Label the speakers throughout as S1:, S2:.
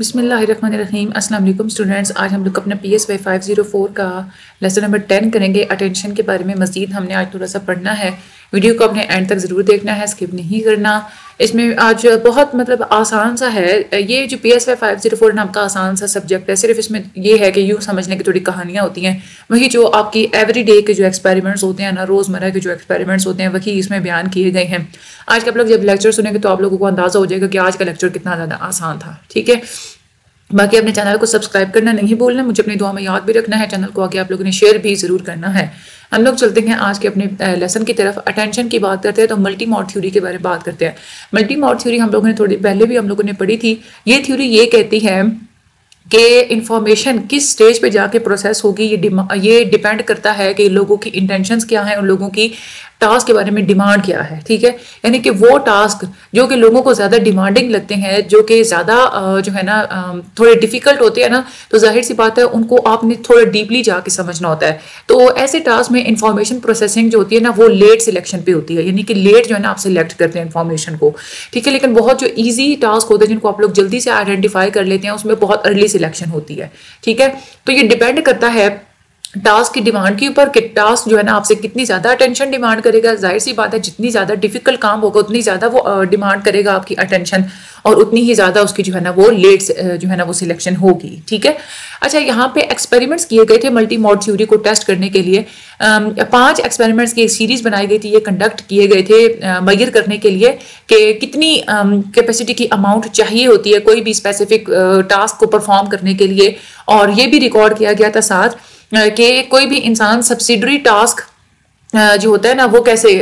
S1: बिसमीम अस्सलाम स्टूडेंट्स, आज हम लोग अपना P S Y five zero four का लेसन नंबर टेन करेंगे। अटेंशन के बारे में मज़ीद हमने आज थोड़ा सा पढ़ना है। वीडियो को अपने एंड तक ज़रूर देखना है स्किप नहीं करना। इसमें आज बहुत मतलब आसान सा है। ये जो P S five zero four नाम का आसान सा सब्जेक्ट है, सिर्फ़ इसमें ये है कि यूँ समझने की थोड़ी कहानियाँ होती हैं। वही जो आपकी एवरी डे के जो एक्सपेरिमेंट्स होते हैं ना, रोज़मर्रा के जो एक्सपेरिमेंट्स होते हैं, वही इसमें बयान किए गए हैं। आज के आप लोग जब लेक्चर सुनेंगे तो आप लोगों को अंदाज़ा हो जाएगा कि आज का लेक्चर कितना ज़्यादा आसान था, ठीक है? बाकी अपने चैनल को सब्सक्राइब करना नहीं भूलना, मुझे अपनी दुआ में याद भी रखना है, चैनल को आगे आप लोगों ने शेयर भी ज़रूर करना है। हम लोग चलते हैं आज के अपने लेसन की तरफ़। अटेंशन की बात करते हैं तो मल्टी मॉड थ्योरी के बारे में बात करते हैं। मल्टी मॉड थ्योरी हम लोगों ने थोड़ी पहले भी हम लोगों ने पढ़ी थी। ये थ्योरी ये कहती है कि इन्फॉर्मेशन किस स्टेज पे जाके प्रोसेस होगी, ये ये डिपेंड करता है कि लोगों की इंटेंशंस क्या हैं, उन लोगों की टास्क के बारे में डिमांड क्या है, ठीक है? यानी कि वो टास्क जो कि लोगों को ज़्यादा डिमांडिंग लगते हैं, जो कि ज़्यादा जो है ना थोड़े डिफ़िकल्ट होते हैं ना तो ज़ाहिर सी बात है उनको आपने थोड़ा डीपली जाके समझना होता है। तो ऐसे टास्क में इंफॉर्मेशन प्रोसेसिंग जो होती है ना, वो लेट सिलेक्शन पे होती है। यानी कि लेट जो है ना, आप सिलेक्ट करते हैं इन्फॉर्मेशन को, ठीक है? लेकिन बहुत जो ईजी टास्क होते हैं, जिनको आप लोग जल्दी से आइडेंटिफाई कर लेते हैं, उसमें बहुत अर्ली सिलेक्शन होती है, ठीक है? तो ये डिपेंड करता है टास्क की डिमांड के ऊपर कि टास्क जो है ना आपसे कितनी ज़्यादा अटेंशन डिमांड करेगा, ज़ाहिर सी बात है, जितनी ज़्यादा डिफ़िकल्ट काम होगा, उतनी ज़्यादा वो डिमांड करेगा आपकी अटेंशन और उतनी ही ज़्यादा उसकी जो है ना वो लेट जो है ना वो सिलेक्शन होगी, ठीक है? अच्छा यहाँ पे एक्सपेरिमेंट्स किए गए थे मल्टी मॉड थ्योरी को टेस्ट करने के लिए। पाँच एक्सपेरिमेंट्स की एक सीरीज़ बनाई गई थी, ये कंडक्ट किए गए थे मैयर करने के लिए कि कितनी कैपेसिटी की अमाउंट चाहिए होती है कोई भी स्पेसिफिक टास्क को परफॉर्म करने के लिए। और ये भी रिकॉर्ड किया गया था साथ कि कोई भी इंसान सब्सिडरी टास्क जो होता है ना, वो कैसे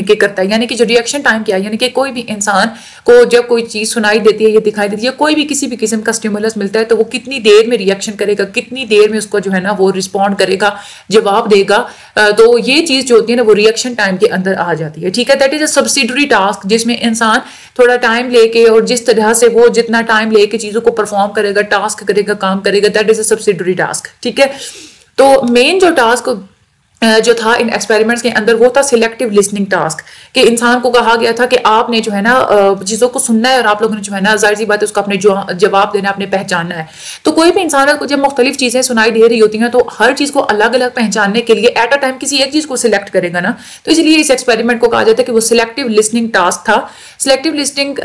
S1: के करता है? यानी कि जो रिएक्शन टाइम क्या है यानी कि कोई भी इंसान को जब कोई चीज़ सुनाई देती है या दिखाई देती है कोई भी किसी भी किस्म का स्टिमुलस मिलता है तो वो कितनी देर में रिएक्शन करेगा, कितनी देर में उसको जो है ना, वो रिस्पॉन्ड करेगा, जवाब देगा? तो ये चीज़ जो होती है ना, वो रिएक्शन टाइम के अंदर आ जाती है, ठीक है? That is a subsidiary task जिसमें इंसान थोड़ा टाइम लेके और जिस तरह से वो जितना टाइम लेके चीज़ों को परफॉर्म करेगा टास्क करेगा, काम करेगा that is a subsidiary task ठीक है? तो मेन जो टास्क जो था इन एक्सपेरिमेंट्स के अंदर, वो था सिलेक्टिव लिसनिंग टास्क कि इंसान को कहा गया था कि आपने जो है ना चीज़ों को सुनना है और आप लोगों ने जो है ना, ज़ाहिर सी बात है, उसका अपने जवाब देना है अपने पहचानना है। तो कोई भी इंसान को जब मुख्तलिफ़ चीज़ें सुनाई दे रही होती हैं तो हर चीज़ को अलग अलग पहचानने के लिए एट अ टाइम किसी एक चीज़ को सिलेक्ट करेगा ना। तो इसलिए इस एक्सपेरिमेंट को कहा जाता है कि वो सिलेक्टिव लिसनिंग टास्क था। Selective listening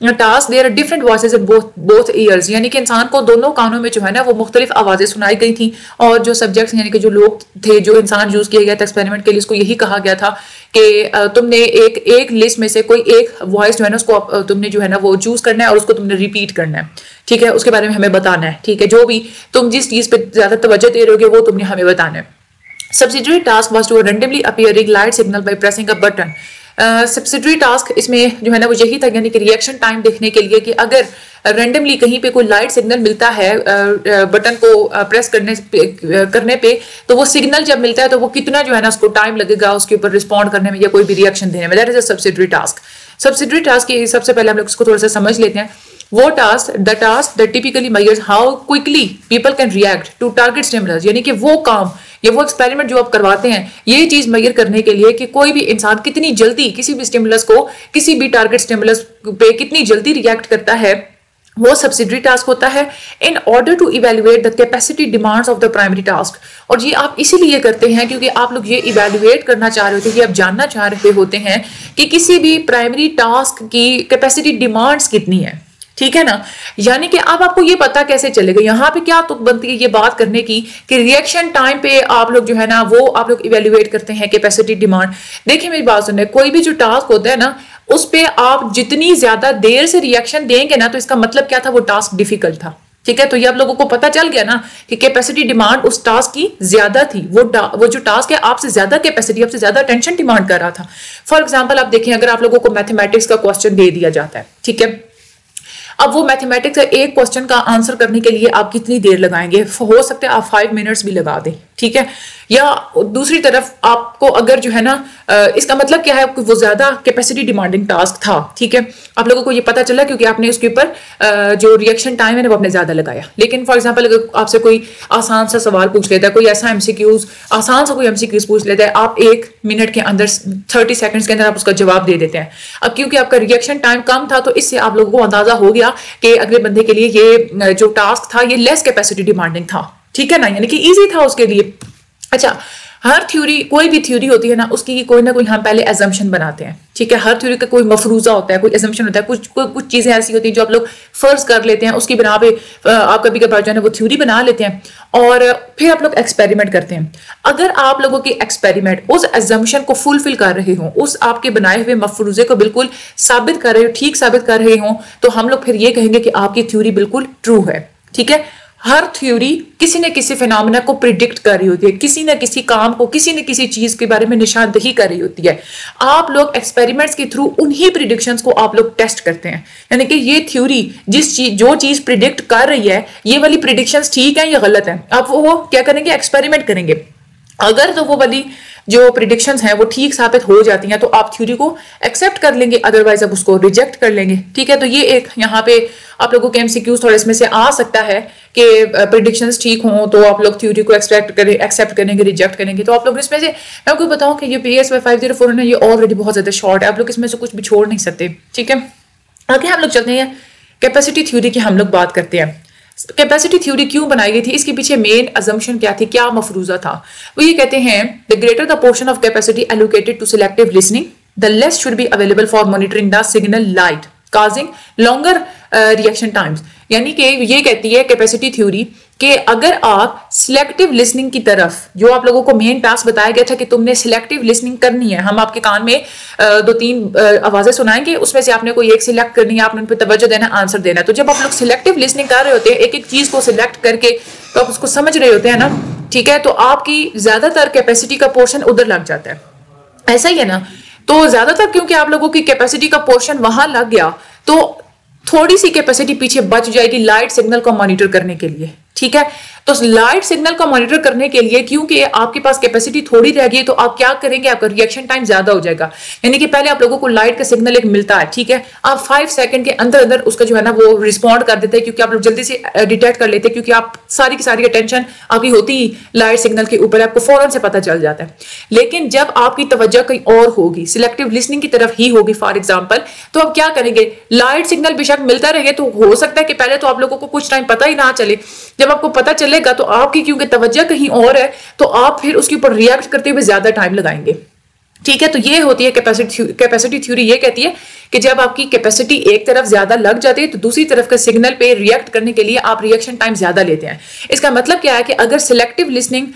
S1: task there different voice both ears यानी कि इंसान को दोनों कानों में जो है ना, वो मुख्तलिफ़ आवाज़ें सुनाई गई थी और जो सब्जेक्ट्स यानी कि जो लोग थे, जो इंसान यूज़ किया गया था एक्सपेरिमेंट के लिए, उसको यही कहा गया था कि तुमने एक एक लिस्ट में से कोई एक वॉइस जो है ना, उसको तुमने जो है ना, वो चूज़ करना है और उसको तुमने रिपीट करना है। ठीक है? उसके बारे में हमें बताना है। ठीक है? जो भी तुम जिस चीज़ पे ज़्यादा तवज्जो दे रहे हो वो तुमने हमें बताना है। Subsidiary task was to randomly appearing light signal by pressing a button subsidiary task इसमें जो है ना, वो यही था, यानी कि रिएक्शन टाइम देखने के लिए कि अगर रेंडमली कहीं पे कोई लाइट सिग्नल मिलता है बटन को प्रेस करने पे करने पे तो वो सिग्नल जब मिलता है तो वो कितना जो है ना, उसको टाइम लगेगा, उसके ऊपर रिस्पॉन्ड करने में या कोई भी रिएक्शन देने में। That is a subsidiary task subsidiary task सबसे पहले हम लोग उसको थोड़ा सा समझ लेते हैं। वो task the task that typically measures how quickly people can react to target stimulus यानी कि वो काम, या वो एक्सपेरिमेंट जो आप करवाते हैं, ये चीज़ मैयर करने के लिए कि कोई भी इंसान कितनी जल्दी किसी भी स्टिमुलस को, किसी भी टारगेट स्टिमुलस पे कितनी जल्दी रिएक्ट करता है, वो सब्सिडरी टास्क होता है in order to evaluate the capacity demands of the primary task और ये आप इसीलिए करते हैं क्योंकि आप लोग ये इवेल्युएट करना चाह रहे होते हैं कि आप जानना चाह रहे होते हैं कि किसी भी प्राइमरी टास्क की कैपेसिटी डिमांड्स कितनी है। ठीक है ना? यानी कि अब आपको ये पता कैसे चलेगा? यहाँ पे क्या तुक बनती है ये बात करने की कि रिएक्शन टाइम पे आप लोग जो है ना, वो आप लोग इवेल्युएट करते हैं कैपेसिटी डिमांड देखिए मेरी बात सुनने कोई भी जो टास्क होता है ना, उस पर आप जितनी ज़्यादा देर से रिएक्शन देंगे ना तो इसका मतलब क्या था? वो टास्क डिफ़िकल्ट था। ठीक है? तो ये आप लोगों को पता चल गया ना कि कैपेसिटी डिमांड उस टास्क की ज़्यादा थी। वो वो जो टास्क है, आपसे ज़्यादा कैपेसिटी आपसे ज़्यादा टेंशन डिमांड कर रहा था। फॉर एग्ज़ाम्पल आप देखें, अगर आप लोगों को मैथमेटिक्स का क्वेश्चन दे दिया जाता है, ठीक है? अब वो मैथमेटिक्स का एक क्वेश्चन का आंसर करने के लिए आप कितनी देर लगाएँगे? हो सकता है आप फाइव मिनट्स भी लगा दें। ठीक है? या दूसरी तरफ़ आपको अगर जो है ना इसका मतलब क्या है? वो ज़्यादा कैपेसिटी डिमांडिंग टास्क था, ठीक है? आप लोगों को ये पता चला क्योंकि आपने उसके ऊपर जो रिएक्शन टाइम है ना, वो आपने ज़्यादा लगाया। लेकिन फॉर एग्जांपल अगर आपसे कोई आसान सा सवाल पूछ लेता है, कोई ऐसा एमसीक्यूज आसान सा कोई एमसीक्यूज पूछ लेता है, आप एक मिनट के अंदर थर्टी सेकेंड्स के अंदर आप उसका जवाब दे देते हैं। अब क्योंकि आपका रिएक्शन टाइम कम था तो इससे आप लोगों को अंदाज़ा हो गया कि अगले बंदे के लिए ये जो टास्क था, ये लेस कैपेसिटी डिमांडिंग था। ठीक है ना? यानी कि ईजी था उसके लिए। अच्छा हर थ्योरी कोई भी थ्योरी होती है ना, उसकी कोई ना कोई हम पहले एजम्पन बनाते हैं। ठीक है? हर थ्योरी का कोई मफरूजा होता है, कोई एजम्पन होता है, कुछ, कोई, कुछ चीज़ें ऐसी होती हैं जो आप लोग फ़र्ज़ कर लेते हैं, उसकी बिना पे आप कभी कभार जो है वो थ्योरी बना लेते हैं और फिर आप लोग एक्सपेरिमेंट करते हैं। अगर आप लोगों के एक्सपेरिमेंट उस एजम्पन को फुलफिल कर रहे हो, उस आपके बनाए हुए मफरूजे को बिल्कुल साबित कर रहे हो, ठीक साबित कर रहे हो तो हम लोग फिर ये कहेंगे कि आपकी थ्योरी बिल्कुल ट्रू है। ठीक है? हर थ्योरी किसी न किसी फिनमिना को प्रिडिक्ट कर रही होती है। किसी न किसी काम को, किसी न किसी चीज़ के बारे में निशानदही कर रही होती है। आप लोग एक्सपेरिमेंट्स के थ्रू उन्हीं प्रिडिक्शंस को आप लोग टेस्ट करते हैं। यानी कि ये थ्योरी जिस चीज़, जो चीज़ प्रिडिक्ट कर रही है, ये वाली प्रिडिक्शंस ठीक है या गलत है? आप वो क्या करेंगे? एक्सपेरिमेंट करेंगे। अगर तो वो वाली जो प्रिडिक्शंस हैं वो ठीक साबित हो जाती हैं तो आप थ्योरी को एक्सेप्ट कर लेंगे अदरवाइज़ आप उसको रिजेक्ट कर लेंगे। ठीक है? तो ये एक यहाँ पे आप लोगों के एमसीक्यूज थोड़ा इसमें से आ सकता है कि प्रिडिक्शंस ठीक हों तो आप लोग थ्योरी को एक्सपेक्ट करें एक्सेप्ट करेंगे रिजेक्ट करेंगे। तो आप लोग इसमें से, मैं आपको बताऊँ कि ये P S Y five zero four है ये ऑलरेडी बहुत ज़्यादा शॉर्ट है। आप लोग इसमें से कुछ भी छोड़ नहीं सकते। ठीक है? आगे हम लोग चलते हैं। कैपेसिटी थ्योरी की हम लोग बात करते हैं। कैपेसिटी थ्योरी क्यों बनाई गई थी? इसके पीछे मेन अजम्पन क्या थी? क्या मफरूजा था? वो ये कहते हैं the greater the portion of capacity allocated to selective listening the less should be available for monitoring the signal light causing longer reaction times यानी कि ये कहती है कैपेसिटी थ्योरी कि अगर आप सिलेक्टिव लिसनिंग की तरफ़, जो आप लोगों को मेन टास्क बताया गया था कि तुमने सिलेक्टिव लिसनिंग करनी है, हम आपके कान में दो तीन आवाज़ें सुनाएँगे, उसमें से आपने कोई एक सिलेक्ट करनी है, आपने उन पर तवज्जो देना आंसर देना तो जब आप लोग सिलेक्टिव लिसनिंग कर रहे होते हैं एक एक चीज़ को सिलेक्ट करके तो आप उसको समझ रहे होते हैं ना, ठीक है? तो आपकी ज़्यादातर कैपेसिटी का पोर्शन उधर लग जाता है। ऐसा ही है ना? तो ज़्यादातर क्योंकि आप लोगों की कैपेसिटी का पोर्शन वहाँ लग गया तो थोड़ी सी कैपेसिटी पीछे बच जाएगी लाइट सिग्नल को मॉनिटर करने के लिए। ठीक है? तो लाइट सिग्नल को मॉनिटर करने के लिए, क्योंकि आपके पास कैपेसिटी थोड़ी रह गई तो आप क्या करेंगे? आपका रिएक्शन टाइम ज़्यादा हो जाएगा। यानी कि पहले आप लोगों को लाइट का सिग्नल एक मिलता है, ठीक है? आप फाइव सेकंड के अंदर अंदर उसका जो है ना, वो रिस्पॉन्ड कर देते हैं, क्योंकि आप लोग जल्दी से डिटेक्ट कर लेते हैं, क्योंकि आप सारी की सारी अटेंशन आपकी होती ही लाइट सिग्नल के ऊपर आपको फ़ौरन से पता चल जाता है। लेकिन जब आपकी तवज्जो कहीं और होगी सिलेक्टिव लिसनिंग की तरफ़ ही होगी फॉर एग्ज़ाम्पल तो आप क्या करेंगे? लाइट सिग्नल बेशक मिलता रहे तो हो सकता है कि पहले तो आप लोगों को कुछ टाइम पता ही ना चले। जब आपको पता चलेगा तो आपकी क्योंकि तवज्जा कहीं और है तो आप फिर उसके ऊपर रिएक्ट करते हुए ज़्यादा टाइम लगाएँगे। ठीक है तो ये होती है कैपेसिटी कैपेसिटी थ्योरी ये कहती है कि जब आपकी कैपेसिटी एक तरफ़ ज़्यादा लग जाती है तो दूसरी तरफ़ के सिग्नल पे रिएक्ट करने के लिए आप रिएक्शन टाइम ज़्यादा लेते हैं। इसका मतलब क्या है कि अगर सिलेक्टिव लिसनिंग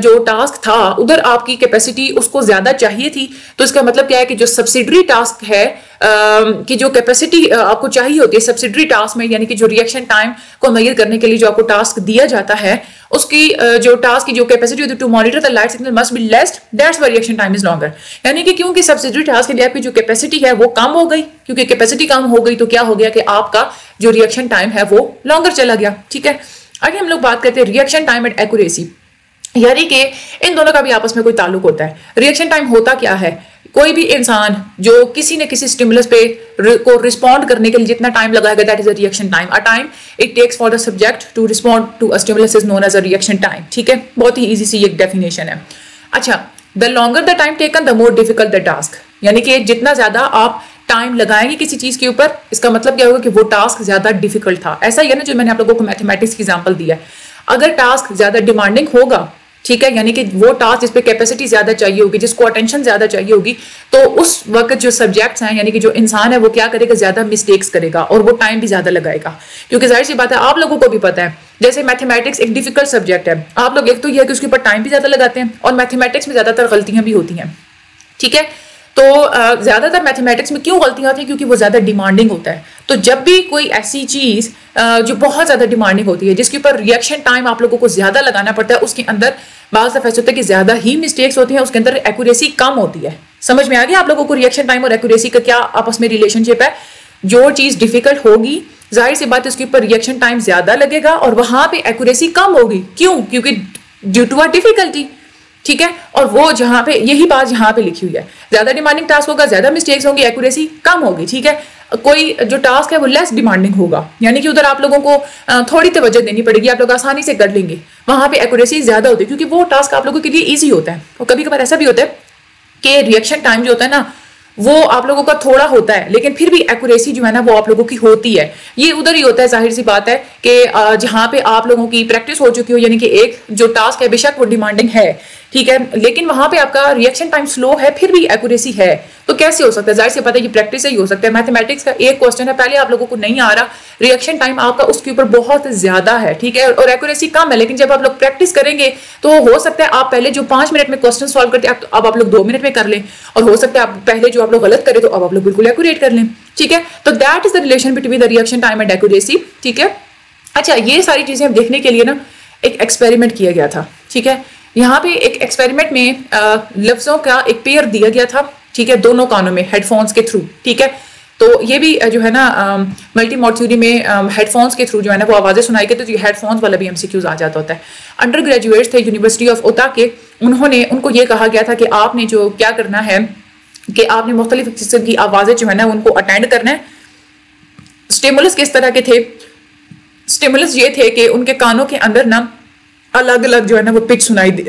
S1: जो टास्क था, उधर आपकी कैपेसिटी उसको ज़्यादा चाहिए थी तो इसका मतलब क्या है कि जो सब्सिडरी टास्क है कि जो कैपेसिटी आपको चाहिए होती है सब्सिडरी टास्क में, यानी कि जो रिएक्शन टाइम को मैयर करने के लिए जो आपको टास्क दिया जाता है उसकी जो टास्क की जो कैपेसिटी होती है to monitor the light signal must be less that's why reaction time is longer यानी कि क्योंकि सब्सिडरी टास्क के लिए आपकी जो कैपेसिटी है वो कम हो गई, क्योंकि कैपेसिटी कम हो गई तो क्या हो गया कि आपका जो रिएक्शन टाइम है वो लॉन्गर चला गया, ठीक है? आगे हम लोग बात करते हैं रिएक्शन टाइम एंड एक्यूरेसी यानी कि इन दोनों का भी आपस में कोई ताल्लुक होता है। रिएक्शन टाइम होता क्या है? कोई भी इंसान जो किसी न किसी स्टिमुलस पे को रिस्पॉन्ड करने के लिए जितना टाइम लगाएगा that is a reaction time a time it takes for the subject to respond to a stimulus is known as a reaction time ठीक है? बहुत ही इजी सी एक डेफिनेशन है। अच्छा the longer the time taken the more difficult the task यानी कि जितना ज़्यादा आप टाइम लगाएँगे किसी चीज़ के ऊपर, इसका मतलब क्या होगा कि वो टास्क ज़्यादा डिफ़िकल्ट था। ऐसा ही है ना जो मैंने आप लोगों को मैथमेटिक्स की एग्ज़ाम्पल दिया है। अगर टास्क ज़्यादा डिमांडिंग होगा ठीक है? यानी कि वो टास्क जिस पे कैपेसिटी ज़्यादा चाहिए होगी, जिसको अटेंशन ज़्यादा चाहिए होगी तो उस वक्त जो सब्जेक्ट्स हैं, यानी कि जो इंसान है, वो क्या करेगा? ज़्यादा मिस्टेक्स करेगा और वो टाइम भी ज़्यादा लगाएगा। क्योंकि ज़ाहिर सी बात है, आप लोगों को भी पता है, जैसे मैथमेटिक्स एक डिफ़िकल्ट सब्जेक्ट है। आप लोग, एक तो यह है कि उसके ऊपर टाइम भी ज़्यादा लगाते हैं और मैथमेटिक्स में ज़्यादातर गलतियाँ भी होती हैं। ठीक है? तो ज़्यादातर मैथमेटिक्स में क्यों गलतियाँ होती हैं? क्योंकि वो ज़्यादा डिमांडिंग होता है। तो जब भी कोई ऐसी चीज़ जो बहुत ज़्यादा डिमांडिंग होती है, जिसके ऊपर रिएक्शन टाइम आप लोगों को ज़्यादा लगाना पड़ता है, उसके अंदर बाज़ दफ़ा होता है कि ज़्यादा ही मिस्टेक्स होती हैं, उसके अंदर एक्यूरेसी कम होती है। समझ में आ गया आप लोगों को रिएक्शन टाइम और एक्यूरेसी का क्या आपस में रिलेशनशिप है? जो चीज़ डिफ़िकल्ट होगी, ज़ाहिर सी बात उसके ऊपर रिएक्शन टाइम ज़्यादा लगेगा और वहाँ पर एक्यूरेसी कम होगी। क्यों? क्योंकि ड्यू टू आर डिफिकल्टी ठीक है? और वो जहाँ पे, यही बात यहाँ पे लिखी हुई है। ज़्यादा डिमांडिंग टास्क होगा, ज़्यादा मिस्टेक्स होंगी एक्यूरेसी कम होगी, ठीक है? कोई जो टास्क है वो लेस डिमांडिंग होगा। यानी कि उधर आप लोगों को थोड़ी तवज्जो देनी पड़ेगी, आप लोग आसानी से कर लेंगे। वहाँ पे एक्यूरेसी ज़्यादा होती है, क्योंकि वो टास्क आप लोगों के लिए ईजी होता है। और कभी कभार ऐसा भी होता है कि रिएक्शन टाइम जो होता है ना, वो आप लोगों का थोड़ा होता है, लेकिन फिर भी एक्यूरेसी जो है ना, वो आप लोगों की होती है। ये उधर ही होता है ज़ाहिर सी बात है कि जहाँ पे आप लोगों की प्रैक्टिस हो चुकी हो, यानी कि एक जो टास्क है, बेशक वो डिमांडिंग है। ठीक है? लेकिन वहाँ पे आपका रिएक्शन टाइम स्लो है, फिर भी एक्यूरेसी है। तो कैसे हो सकता है? ज़ाहिर से पता है कि प्रैक्टिस ही हो सकता है। मैथमेटिक्स का एक क्वेश्चन है, पहले आप लोगों को नहीं आ रहा। रिएक्शन टाइम आपका उसके ऊपर बहुत ज़्यादा है, ठीक है? और एक्यूरेसी कम है, लेकिन जब आप लोग प्रैक्टिस करेंगे तो हो सकता है आप पहले जो पाँच मिनट में क्वेश्चन सॉल्व करते अब आप लोग दो मिनट में कर लें। और हो सकता है आप पहले जो आप लोग गलत करें तो अब आप लोग बिल्कुल एक्यूरेट कर लें, ठीक है? तो that is the relation between the reaction time and accuracy ठीक है? अच्छा ये सारी चीज़ें देखने के लिए ना, एक एक्सपेरिमेंट किया गया था, ठीक है? यहाँ पे एक एक्सपेरिमेंट में लफ्जों का एक पेयर दिया गया था, ठीक है, दोनों कानों में हेडफोन्स के थ्रू ठीक है? तो ये भी जो है ना मल्टी मॉड में हेडफोन्स के थ्रू जो है ना, वो आवाज़ें सुनाई गई तो हेडफोन्स वाला भी एमसीक्यूज आ जाता होता है। अंडर ग्रेजुएट थे यूनिवर्सिटी ऑफ़ ओता के उन्होंने, उनको ये कहा गया था कि आपने जो क्या करना है, कि आपने मुख्तलिफ़ किस्म की आवाज़ें जो है ना, उनको अटेंड करना है। स्टिमुलस किस तरह के थे? स्टिमुलस ये थे कि उनके कानों के अंदर ना अलग अलग जो है ना वो पिच सुनाई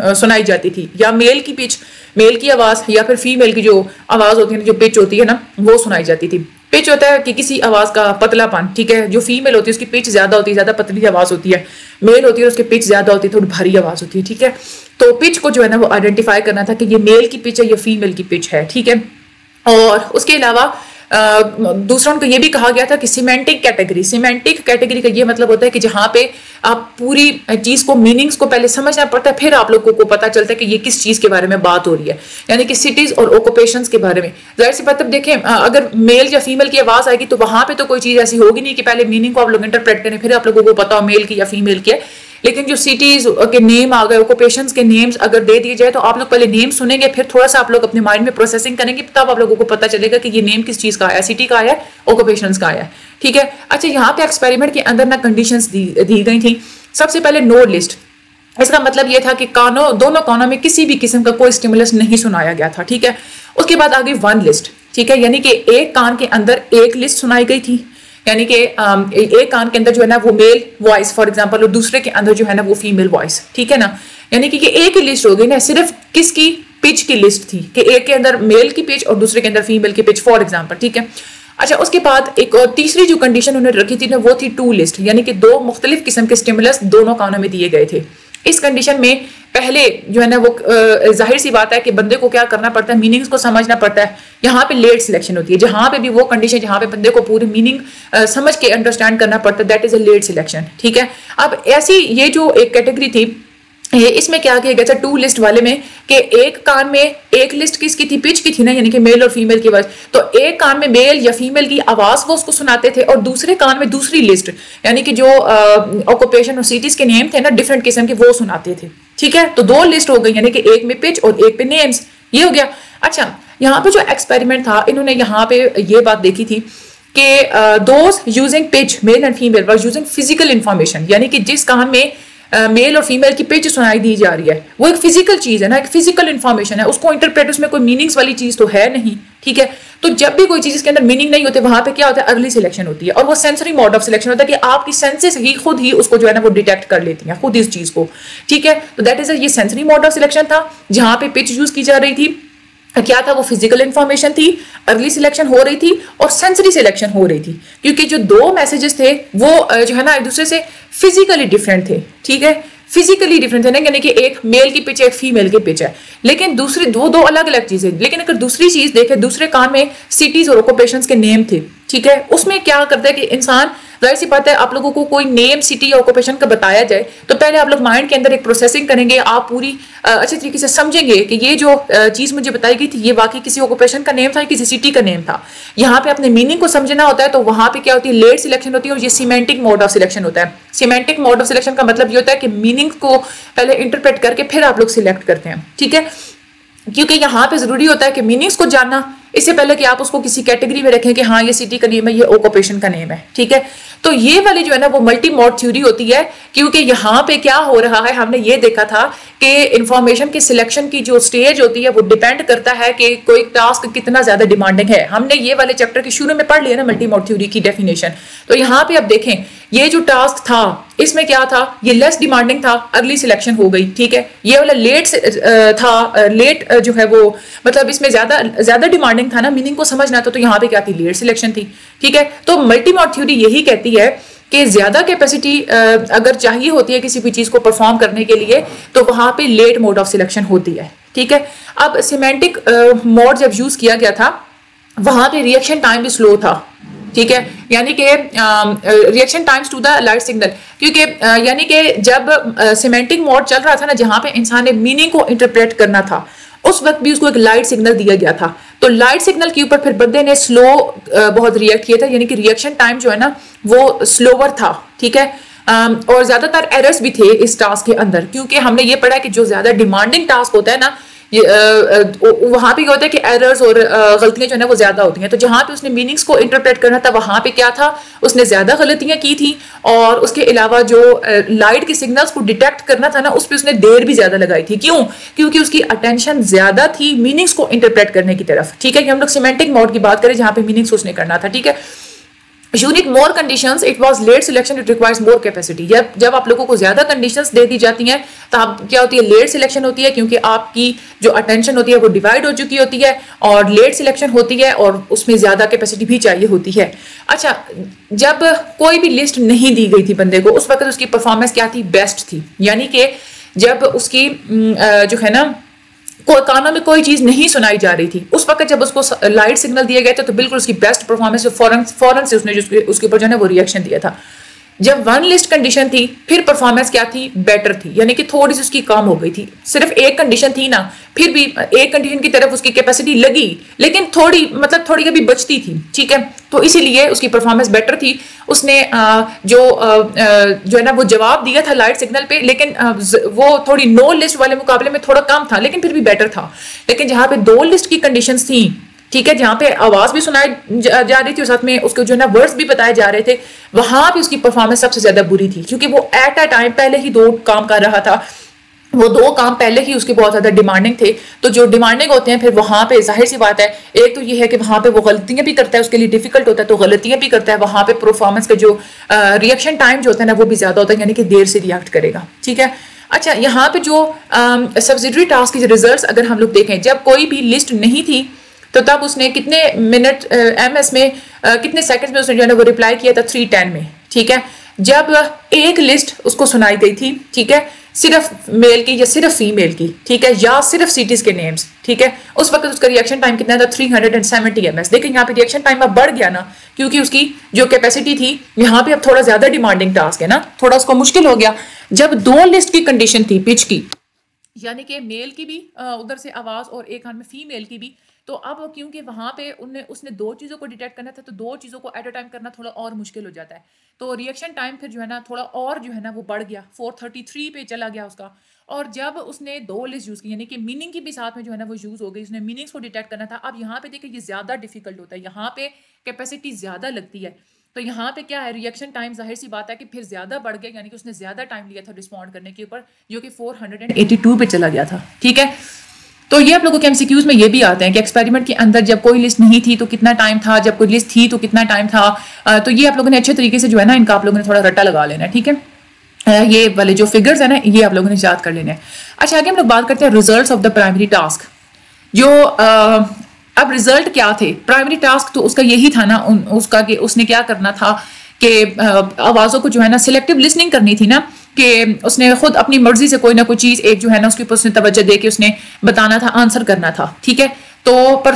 S1: सुनाई जाती थी। या मेल की पिच मेल की आवाज़ या फिर फीमेल की जो आवाज़ होती है ना, जो पिच होती है ना, वो सुनाई जाती थी। पिच होता है कि किसी आवाज़ का पतलापन, ठीक है? जो फीमेल होती है, उसकी पिच ज़्यादा होती है, ज़्यादा पतली आवाज़ होती है। मेल होती है, उसकी पिच ज़्यादा होती है थोड़ी भारी आवाज़ होती है, ठीक है? तो पिच को जो है ना, वो आइडेंटिफाई करना था कि ये मेल की पिच है, या फीमेल की पिच है, ठीक है? और उसके अलावा दूसरा उनको ये भी कहा गया था कि सीमेंटिक कैटेगरी सीमेंटिक कैटेगरी का ये मतलब होता है कि जहाँ पे आप पूरी चीज़ को मीनिंग्स को पहले समझना पड़ता है, फिर आप लोगों को पता चलता है कि ये किस चीज़ के बारे में बात हो रही है। यानी कि सिटीज़ और ऑक्यूपेशन के बारे में। ज़ाहिर सी बात अब देखें अगर मेल या फीमेल की आवाज़ आएगी तो वहाँ पर तो कोई चीज़ ऐसी होगी नहीं कि पहले मीनिंग को आप लोग इंटरप्रेट करें, फिर आप लोगों को पता हो मेल की या फीमेल की है। लेकिन जो सिटीज़ के नेम आ गए ऑक्यूपेशन के नेम्स अगर दे दिए जाए तो आप लोग पहले नेम सुनेंगे फिर थोड़ा सा आप लोग अपने माइंड में प्रोसेसिंग करेंगे तब आप लोगों को पता चलेगा कि ये नेम किस चीज़ का आया सिटी का आया ऑक्यूपेशन का आया। ठीक है? अच्छा यहाँ पे एक्सपेरिमेंट के अंदर ना कंडीशन दी, दी गई थी। सबसे पहले नोड लिस्ट इसका मतलब यह था कि कानों दोनों कानों में किसी भी किस्म का कोई स्टिमुलस नहीं सुनाया गया था ठीक है? उसके बाद आ गई वन लिस्ट ठीक है? यानी कि एक कान के अंदर एक लिस्ट सुनाई गई थी। यानी कि एक कान के अंदर जो है ना वो मेल वॉइस फॉर एग्ज़ाम्पल और दूसरे के अंदर जो है ना वो फीमेल वॉइस ठीक है ना? यानी कि एक ही लिस्ट हो गई ना, सिर्फ़ किसकी पिच की लिस्ट थी? कि एक के अंदर मेल की पिच और दूसरे के अंदर फीमेल की पिच फॉर एग्ज़ाम्पल ठीक है? अच्छा उसके बाद एक और तीसरी जो कंडीशन उन्होंने रखी थी ना, वो थी टू लिस्ट यानी कि दो मुख्तलिफ़ किस्म के स्टिमुलस दोनों कानों में दिए गए थे। इस कंडीशन में पहले जो है ना वो ज़ाहिर सी बात है कि बंदे को क्या करना पड़ता है मीनिंग्स को समझना पड़ता है। यहाँ पे लेट सिलेक्शन होती है। जहाँ पे भी वो कंडीशन जहाँ पे बंदे को पूरी मीनिंग समझ के अंडरस्टैंड करना पड़ता है that is a late selection ठीक है? अब ऐसी ये जो एक कैटेगरी थी इसमें क्या किया गया था? टू लिस्ट वाले में कि एक कान में एक लिस्ट किसकी थी? पिच की थी ना, यानी कि मेल और फीमेल की आवाज़। तो एक कान में मेल या फीमेल की आवाज़ वो उसको सुनाते थे और दूसरे कान में दूसरी लिस्ट यानी कि जो ऑक्यूपेशन और सिटीज़ के नेम थे ना डिफरेंट किस्म के वो सुनाते थे। ठीक है? तो दो लिस्ट हो गई, यानी कि एक में पिच और एक पे नेम्स ये हो गया। अच्छा यहाँ पे जो एक्सपेरिमेंट था, इन्होंने यहाँ पे ये बात देखी थी कि those using pitch male and female were using physical information यानी कि जिस कान में मेल और फीमेल की पिच सुनाई दी जा रही है। वो एक फ़िज़िकल चीज़ है ना, एक फ़िज़िकल इन्फॉर्मेशन है। उसको इंटरप्रेट उसमें कोई मीनिंग्स वाली चीज़ तो है नहीं, ठीक है? तो जब भी कोई चीज़ के अंदर मीनिंग नहीं होते, वहाँ पे क्या होता है? अगली सिलेक्शन होती है। और वो सेंसरी मोड ऑफ़ सिलेक्शन होता है कि आपकी सेंसेस ही खुद ही उसको जो है ना, वो डिटेक्ट कर लेती हैं, खुद इस चीज़ को, ठीक है? तो दैट इज़ ये सेंसरी मोड ऑफ़ सिलेक्शन था। जहाँ पे पिच यूज़ की जा रही थी। क्या था? वो फ़िज़िकल इंफॉर्मेशन थी अर्ली सिलेक्शन हो रही थी और सेंसरी सिलेक्शन हो रही थी। क्योंकि जो दो मैसेजेस थे, वो जो है ना, एक दूसरे से फिजिकली डिफरेंट थे, ठीक है? फिजिकली डिफरेंट थे ना, यानी कि एक मेल की पिच है एक फीमेल की पिच है लेकिन दूसरी दो दो अलग अलग चीज़ें, लेकिन अगर दूसरी चीज़ देखे, दूसरे काम में सिटीज़ और ऑकोपेशन के नेम थे। ठीक है? उसमें क्या करता है कि इंसान, ज़ाहिर सी बात है, आप लोगों को कोई नेम सिटी या ऑक्यूपेशन का बताया जाए तो पहले आप लोग माइंड के अंदर एक प्रोसेसिंग करेंगे, आप पूरी अच्छे तरीके से समझेंगे कि ये जो चीज़ मुझे बताई गई थी, ये वाकई किसी ऑक्यूपेशन का नेम था किसी सिटी का नेम था। यहाँ पे अपने मीनिंग को समझना होता है तो वहाँ पे क्या होती है? लेट सिलेक्शन होती है और ये सीमेंटिक मोड ऑफ़ सिलेक्शन होता है। सीमेंटिक मोड ऑफ़ सिलेक्शन का मतलब ये होता है कि मीनिंग को पहले इंटरप्रेट करके फिर आप लोग सिलेक्ट करते हैं, ठीक है? क्योंकि यहाँ पे ज़रूरी होता है कि मीनिंग्स को जानना इससे पहले कि आप उसको किसी कैटेगरी में रखें कि हाँ ये सिटी का नेम है, ये ओकोपेशन का नेम है, ठीक है? तो ये वाली जो है ना, वो मल्टी मोड थ्योरी होती है, क्योंकि यहाँ पे क्या हो रहा है, हमने ये देखा था कि इंफॉर्मेशन की सिलेक्शन की जो स्टेज होती है, वो डिपेंड करता है कि कोई टास्क कितना ज़्यादा डिमांडिंग है। हमने ये वाले चैप्टर के शुरू में पढ़ लिया ना मल्टी मोड थ्योरी की डेफिनेशन तो यहाँ पे अब देखें, ये जो टास्क था, इसमें क्या था? ये लेस डिमांडिंग था, अगली सिलेक्शन हो गई, ठीक है? ये वाला लेट था लेट जो है वो मतलब इसमें ज़्यादा ज़्यादा डिमांडिंग था ना मीनिंग को समझना था तो यहाँ पे क्या थी? लेट सिलेक्शन थी। ठीक है? तो मल्टी मोड थ्योरी यही कहती है कि ज़्यादा कैपेसिटी अगर चाहिए होती है किसी भी चीज़ को परफॉर्म करने के लिए तो वहाँ पे लेट मोड ऑफ़ सिलेक्शन होती है। ठीक है? अब सिमेंटिक मोड जब यूज़ किया गया था, वहाँ पे रिएक्शन टाइम भी स्लो था। ठीक है? यानी कि reaction times to the light signal क्योंकि यानी कि जब सिमेंटिक मोड चल रहा था ना, जहाँ पे इंसान ने मीनिंग को इंटरप्रेट करना था उस वक्त भी उसको एक लाइट सिग्नल दिया गया था। तो लाइट सिग्नल के ऊपर फिर बंदे ने स्लो बहुत रिएक्ट किया था, यानी कि रिएक्शन टाइम जो है ना, वो स्लोवर था, ठीक है? और ज़्यादातर एरर्स भी थे इस टास्क के अंदर, क्योंकि हमने ये पढ़ा कि जो ज़्यादा डिमांडिंग टास्क होता है ना वहाँ पे क्या होता है कि एरर्स और गलतियाँ जो है वो ज़्यादा होती हैं। तो जहाँ पे उसने मीनिंग्स को इंटरप्रेट करना था, वहाँ पे क्या था? उसने ज़्यादा गलतियाँ की थी और उसके अलावा जो लाइट के सिग्नल्स को डिटेक्ट करना था ना, उस पर उसने देर भी ज़्यादा लगाई थी। क्यों? क्योंकि उसकी अटेंशन ज़्यादा थी मीनिंग्स को इंटरप्रेट करने की तरफ़। ठीक है कि हम लोग सीमेंटिक मोड की बात करें जहाँ पे मीनिंग्स उसने करना था, ठीक है? You need more condition it was late selection it requires more capacity जब जब आप लोगों को ज़्यादा कंडीशंस दे दी जाती हैं तो आप क्या होती है? लेट सिलेक्शन होती है क्योंकि आपकी जो अटेंशन होती है वो डिवाइड हो चुकी होती है और लेट सिलेक्शन होती है और उसमें ज़्यादा कैपेसिटी भी चाहिए होती है। अच्छा जब कोई भी लिस्ट नहीं दी गई थी बंदे को, उस वक्त उसकी परफॉर्मेंस क्या थी? बेस्ट थी। यानी कि जब उसकी जो है ना कानों में कोई चीज़ नहीं सुनाई जा रही थी। उस वक्त जब उसको लाइट सिग्नल दिया गया था तो बिल्कुल उसकी बेस्ट परफॉर्मेंस फॉरन से उसने उसके ऊपर जो है वो रिएक्शन दिया था। जब वन लिस्ट कंडीशन थी, फिर परफॉर्मेंस क्या थी? बेटर थी। यानी कि थोड़ी सी उसकी कम हो गई थी। सिर्फ़ एक कंडीशन थी ना, फिर भी एक कंडीशन की तरफ़ उसकी कैपेसिटी लगी, लेकिन थोड़ी मतलब थोड़ी अभी बचती थी, ठीक है? तो इसीलिए उसकी परफॉर्मेंस बेटर थी। उसने जो जो है ना, वो जवाब दिया था लाइट सिग्नल पे, लेकिन वो थोड़ी नो लिस्ट वाले मुकाबले में थोड़ा कम था, लेकिन फिर भी बेटर था। लेकिन जहाँ पे दो लिस्ट की कंडीशन थी ठीक है, जहाँ पे आवाज़ भी सुनाई जा रही थी और साथ में उसके जो है ना वर्ड्स भी बताए जा रहे थे, वहाँ पे उसकी परफॉर्मेंस सबसे ज़्यादा बुरी थी, क्योंकि वो एट अ टाइम पहले ही दो काम कर रहा था। वो दो काम पहले ही उसके बहुत ज़्यादा डिमांडिंग थे। तो जो डिमांडिंग होते हैं, फिर वहाँ पे ज़ाहिर सी बात है, एक तो ये है कि वहाँ पे वो गलतियाँ भी करता है, उसके लिए डिफ़िकल्ट होता है तो गलतियाँ भी करता है, वहाँ पे परफॉर्मेंस का जो रिएक्शन टाइम जो होता है ना, वो भी ज़्यादा होता है, यानी कि देर से रिएक्ट करेगा, ठीक है? अच्छा यहाँ पे जो सब्सिडरी टास्क के रिज़ल्ट अगर हम लोग देखें, जब कोई भी लिस्ट नहीं थी तो तब उसने कितने मिनट एम एस में आ, कितने सेकंड में उसने जो है ना वो रिप्लाई किया था थ्री टेन में ठीक है? जब एक लिस्ट उसको सुनाई गई थी ठीक है? सिर्फ़ मेल की या सिर्फ़ फीमेल की ठीक है? या सिर्फ़ सिटीज़ के नेम्स ठीक है? उस वक्त उसका रिएक्शन टाइम कितना था? Three hundred and seventy M S देखिए यहाँ पे रिएक्शन टाइम अब बढ़ गया ना क्योंकि उसकी जो कैपेसिटी थी यहाँ पे अब थोड़ा ज़्यादा डिमांडिंग टास्क है ना थोड़ा उसको मुश्किल हो गया। जब दो लिस्ट की कंडीशन थी पिच की यानी कि मेल की भी उधर से आवाज़ और एक हाथ में फीमेल की भी तो अब क्योंकि वहाँ पे उनने, उसने दो चीज़ों को डिटेक्ट करना था तो दो चीज़ों को एट अ टाइम करना थोड़ा और मुश्किल हो जाता है। तो रिएक्शन टाइम फिर जो है ना, थोड़ा और जो है ना, वो बढ़ गया। फोर थर्टी थ्री पे चला गया उसका। और जब उसने दो लिस्ट यूज़ की, यानी कि मीनिंग की भी साथ में जो है ना, वो यूज़ हो गई, उसने मीनिंग्स को डिटेक्ट करना था। अब यहाँ पे देखिए, ये ज़्यादा डिफ़िकल्ट होता है। यहाँ पे कैपेसिटी ज़्यादा लगती है। तो यहाँ पे क्या है रिएक्शन टाइम ज़ाहिर सी बात है कि फिर ज़्यादा बढ़ गया, यानी कि उसने ज़्यादा टाइम लिया था रिस्पॉन्ड करने के ऊपर, जो कि four hundred and eighty two पे चला गया था। ठीक है? तो ये आप लोगों के एमसीक्यूज में ये भी आते हैं कि एक्सपेरिमेंट के अंदर जब कोई लिस्ट नहीं थी तो कितना टाइम था? जब कोई लिस्ट थी तो कितना टाइम था? तो ये आप लोगों ने अच्छे तरीके से जो है ना, इनका आप लोगों ने थोड़ा रट्टा लगा लेना ठीक है? ये वाले जो फिगर्स है ना, ये आप लोगों ने याद कर लेने हैं। अच्छा आगे हम लोग बात करते हैं result of the primary task जो अब रिज़ल्ट क्या थे? प्राइमरी टास्क तो उसका यही था ना उसका कि उसने क्या करना था? कि आवाज़ों को जो है ना सिलेक्टिव लिसनिंग करनी थी ना, कि उसने खुद अपनी मर्ज़ी से कोई ना कोई चीज़ एक जो है ना उसके ऊपर उसने तवज्जो दे के उसने बताना था आंसर करना था, ठीक है? तो पर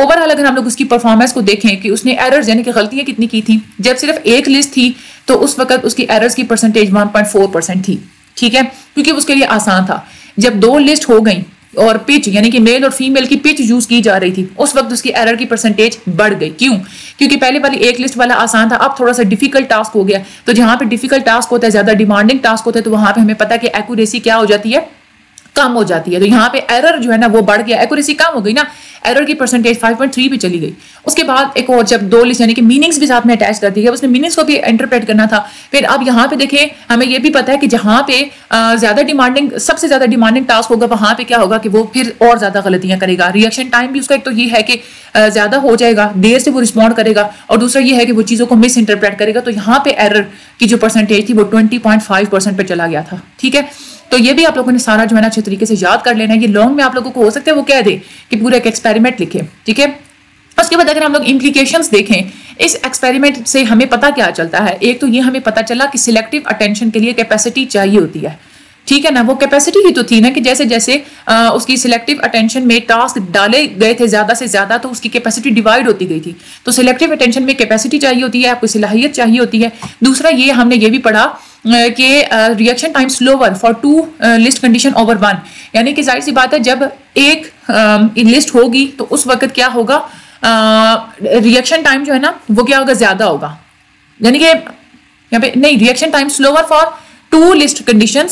S1: ओवरऑल अगर हम लोग उसकी परफॉर्मेंस को देखें कि उसने एरर्स यानी कि गलतियाँ कितनी की थी, जब सिर्फ़ एक लिस्ट थी तो उस वक्त उसकी एरर्स की परसेंटेज 1.4 परसेंट थी, ठीक है? क्योंकि उसके लिए आसान था। जब दो लिस्ट हो गई और पिच यानी कि मेल और फीमेल की पिच यूज़ की जा रही थी। उस वक्त उसकी एरर की परसेंटेज बढ़ गई। क्यों? क्योंकि पहले वाली एक लिस्ट वाला आसान था, अब थोड़ा सा डिफ़िकल्ट टास्क हो गया। तो जहाँ पे डिफ़िकल्ट टास्क होता है, ज़्यादा डिमांडिंग टास्क होता है तो वहाँ पे हमें पता है कि एक्यूरेसी क्या हो जाती है? कम हो जाती है। तो यहाँ पे एरर जो है ना, वो बढ़ गया। एक्यूरेसी कम हो गई ना एरर की परसेंटेज 5.3 पे चली गई। उसके बाद एक और जब दो लिस्ट यानी कि मीनिंग्स भी साथ में अटैच कर दी गई उसने मीनिंग्स को भी इंटरप्रेट करना था। फिर अब यहाँ पे देखें, हमें ये भी पता है कि जहाँ पे ज़्यादा डिमांडिंग सबसे ज़्यादा डिमांडिंग टास्क होगा, वहाँ पे क्या होगा कि वो फिर और ज़्यादा गलतियाँ करेगा। रिएक्शन टाइम भी उसका एक तो ये है कि ज़्यादा हो जाएगा, देर से वो रिस्पॉन्ड करेगा, और दूसरा ये है कि वो चीज़ों को मिस इंटरप्रेट करेगा। तो यहाँ पे एरर की जो परसेंटेज थी, वो ट्वेंटी पॉइंट फाइव परसेंट पे चला गया था। ठीक है? तो ये भी आप लोगों ने सारा जो है ना अच्छे तरीके से याद कर लेना है। ये लॉन्ग में आप लोगों को हो सकता है वो कह दे कि पूरा एक एक्सपेरिमेंट लिखे ठीक है? उसके बाद अगर हम लोग इम्प्लीकेशंस देखें इस एक्सपेरिमेंट से हमें पता क्या चलता है? एक तो ये हमें पता चला कि सिलेक्टिव अटेंशन के लिए कैपेसिटी चाहिए होती है ठीक है ना? वो कैपेसिटी ही तो थी ना कि जैसे जैसे आ, उसकी सिलेक्टिव अटेंशन में टास्क डाले गए थे ज़्यादा से ज़्यादा तो उसकी कैपेसिटी डिवाइड होती गई थी। तो सिलेक्टिव अटेंशन में कैपेसिटी चाहिए होती है आपको सलाहियत चाहिए होती है। दूसरा ये हमने ये भी पढ़ा कि reaction time slower for two list condition over one यानी कि ज़ाहिर सी बात है जब एक लिस्ट होगी तो उस वक्त क्या होगा? रिएक्शन uh, टाइम जो है ना वो क्या होगा? ज़्यादा होगा। यानी कि यहाँ पे नहीं reaction time slower for two list condition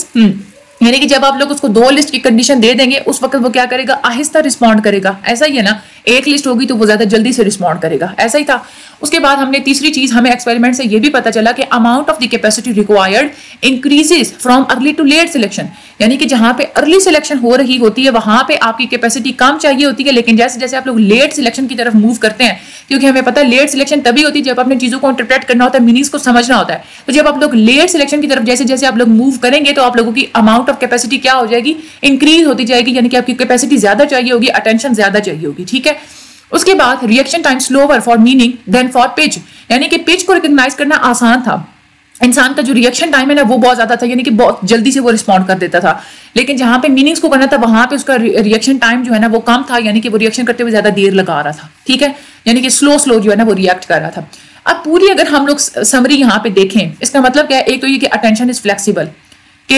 S1: यानी कि जब आप लोग उसको दो लिस्ट की कंडीशन दे देंगे उस वक्त वो क्या करेगा? आहिस्ता रिस्पॉन्ड करेगा। ऐसा ही है ना एक लिस्ट होगी तो वो ज़्यादा जल्दी से रिस्पॉन्ड करेगा। ऐसा ही था। उसके बाद हमने तीसरी चीज़ हमें एक्सपेरिमेंट से यह भी पता चला कि amount of the capacity required increases from early to late selection यानी कि जहाँ पे अर्ली सिलेक्शन हो रही होती है, वहाँ पे आपकी कैपेसिटी कम चाहिए होती है, लेकिन जैसे जैसे आप लोग लेट सिलेक्शन की तरफ़ मूव करते हैं, क्योंकि हमें पता है लेट सिलेक्शन तभी होती है जब अपने चीज़ों को इंटरप्रेट करना होता है मीनिंग्स को समझना होता है। तो जब आप लोग लेट सिलेक्शन की तरफ़ जैसे जैसे आप लोग मूव करेंगे तो आप लोगों की अमाउंट ऑफ़ कैपेसिटी क्या हो जाएगी? इंक्रीज होती जाएगी, यानी कि आपकी कैपेसिटी ज़्यादा चाहिए होगी अटेंशन ज़्यादा चाहिए होगी, ठीक है? उसके बाद reaction time slower for meaning than for pitch यानी कि पिच को रिकॉग्नाइज करना आसान था। इंसान का जो रिएक्शन टाइम है ना, वो बहुत ज़्यादा था। यानी कि बहुत जल्दी से वो रिस्पॉन्ड कर देता था। लेकिन जहाँ पे मीनिंग्स को करना था, वहाँ पे उसका रिएक्शन टाइम जो है ना, वो कम था। यानी कि वो रिएक्शन करते हुए ज़्यादा देर लगा रहा था। ठीक है? यानी कि स्लो स्लो जो है ना, वो रिएक्ट कर रहा था। अब पूरी अगर हम लोग समरी यहाँ पे देखें, इसका मतलब क्या है? एक तो ये कि अटेंशन इज़ फ्लेक्सिबल कि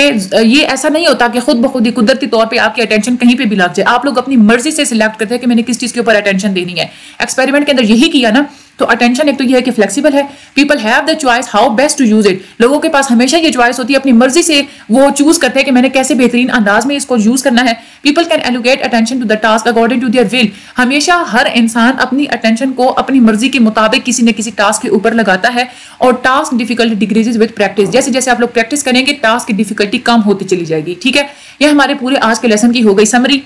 S1: ये ऐसा नहीं होता कि खुद बखुद खुद ही कुदरती तौर पे आपकी अटेंशन कहीं पे भी लग जाए। आप लोग अपनी मर्ज़ी से सिलेक्ट करते हैं कि मैंने किस चीज़ के ऊपर अटेंशन देनी है। एक्सपेरिमेंट के अंदर यही किया ना तो अटेंशन एक तो ये है कि फ्लेक्सिबल है. People have the choice how best to use it लोगों के पास हमेशा ये चॉइस होती है, अपनी मर्ज़ी से वो चूज़ करते हैं कि मैंने कैसे बेहतरीन अंदाज में इसको यूज़ करना है. People can allocate attention to the task according to their will हमेशा हर इंसान अपनी अटेंशन को अपनी मर्ज़ी के मुताबिक किसी न किसी टास्क के ऊपर लगाता है और task difficulty degrees with practice जैसे जैसे आप लोग प्रैक्टिस करेंगे टास्क की डिफिकल्टी कम होती चली जाएगी. ठीक है? यह हमारे पूरे आज के लेसन की हो गई समरी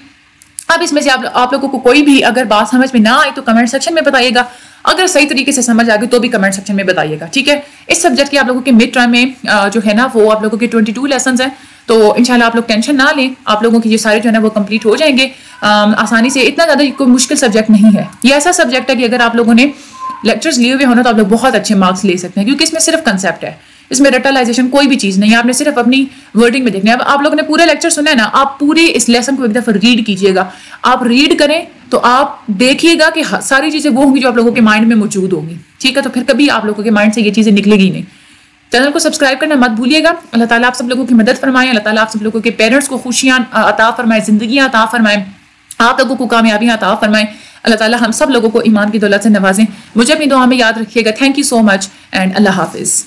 S1: अब इसमें से आप, आप लोगों को कोई भी अगर बात समझ में ना आए तो कमेंट सेक्शन में बताइएगा। अगर सही तरीके से समझ आ गई तो भी कमेंट सेक्शन में बताइएगा ठीक है? इस सब्जेक्ट के आप लोगों के मिड टर्म में जो है ना वो आप लोगों के ट्वेंटी टू लेसन है। तो इंशाल्लाह आप लोग टेंशन ना लें। आप लोगों के ये सारे जो है ना वो कंप्लीट हो जाएँगे। आसानी से इतना ज़्यादा कोई मुश्किल सब्जेक्ट नहीं है। ये ऐसा सब्जेक्ट है कि अगर आप लोगों ने लेक्चर्स लिए हुए होना तो आप लोग बहुत अच्छे मार्क्स ले सकते हैं क्योंकि इसमें सिर्फ़ कंसेप्ट है। इसमें रटलाइजेशन कोई भी चीज़ नहीं है। आपने सिर्फ़ अपनी वर्डिंग में देखना है। अब आप लोगों ने पूरे लेक्चर सुना है ना, आप पूरे इस लेसन को एक दफ़ा रीड कीजिएगा। आप रीड करें तो आप देखिएगा कि सारी चीज़ें वो होंगी जो आप लोगों के माइंड में मौजूद होंगी। ठीक है तो फिर कभी आप लोगों के माइंड से ये चीज़ें निकलेगी नहीं। चैनल को सब्सक्राइब करना मत भूलिएगा। अल्लाह ताला आप सब लोगों की मदद फरमाएँ, अल्लाह ताला आप सब लोगों के पेरेंट्स को खुशियाँ अता फरमाए ज़िंदगी अता फरमाए, आप लोगों को कामयाबी अता फरमाए। अल्लाह ताला हम सब लोगों को ईमान की दौलत से नवाजें। मुझे अपनी दुआ में याद रखिएगा। Thank you so much and अल्लाह हाफिज़।